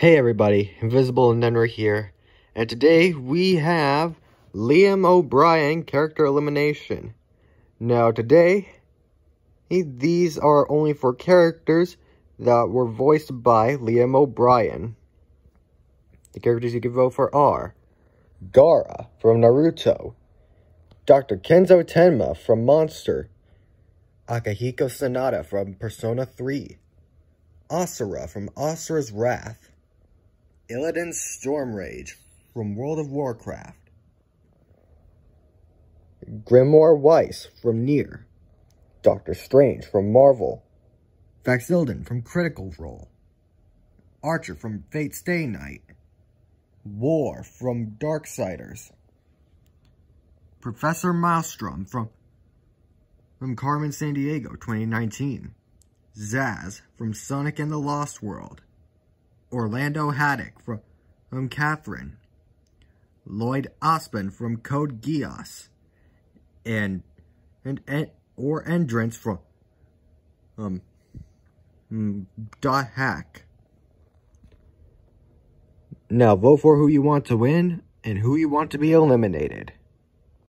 Hey everybody, Invisible Enenra here, and today we have Liam O'Brien character elimination. Now today, these are only for characters that were voiced by Liam O'Brien. The characters you can vote for are Gaara from Naruto, Dr. Kenzo Tenma from Monster, Akihiko Sanada from Persona 3, Asura from Asura's Wrath, Illidan Stormrage from World of Warcraft. Grimoire Weiss from Nier. Doctor Strange from Marvel. Vax'ildan from Critical Role. Archer from Fate Stay Night. War from Darksiders. Professor Maelstrom from, from Carmen Sandiego 2019. Zazz from Sonic and the Lost World. Orlando Haddock from, from Catherine, Lloyd Asplund from Code Geass, and and, and or Endrance from um mm, dot hack. Now vote for who you want to win and who you want to be eliminated.